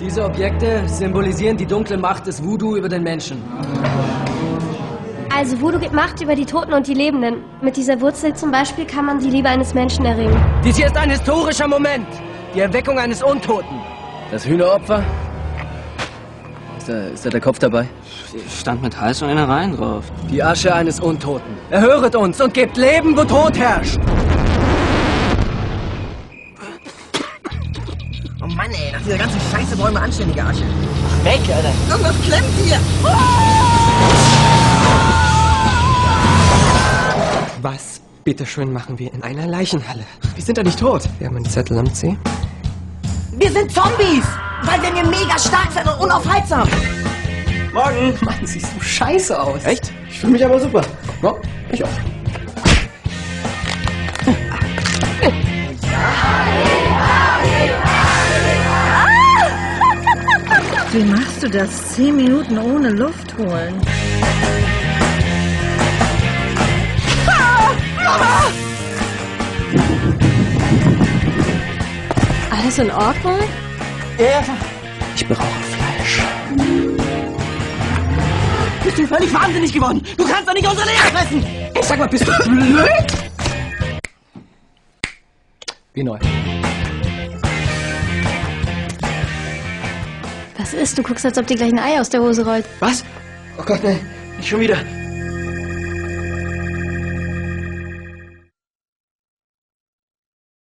Diese Objekte symbolisieren die dunkle Macht des Voodoo über den Menschen. Also Voodoo gibt Macht über die Toten und die Lebenden. Mit dieser Wurzel zum Beispiel kann man die Liebe eines Menschen erringen. Dies hier ist ein historischer Moment. Die Erweckung eines Untoten. Das Hühneropfer? Ist da, ist da der Kopf dabei? Stand mit Hals und Innereien drauf. Die Asche eines Untoten. Erhöret uns und gebt Leben, wo Tod herrscht. Dieser ganzen Scheiße wir anständige Asche. Weg, Alter. Irgendwas klemmt hier. Was, bitteschön, machen wir in einer Leichenhalle? Wir sind doch nicht tot. Wir haben einen Zettel am C. Wir sind Zombies, weil wir mega stark sind und unaufhaltsam. Morgen. Mann, siehst du scheiße aus. Echt? Ich fühle mich aber super. Ja, ich auch. Wie machst du das? Zehn Minuten ohne Luft holen. Alles in Ordnung? Ich brauche Fleisch. Bist du völlig wahnsinnig geworden? Du kannst doch nicht unsere Lehrer fressen. Ich sag mal, bist du blöd? Wie neu. Was ist? Du guckst, als ob dir gleich ein Ei aus der Hose rollt. Was? Oh Gott, nein. Nicht schon wieder.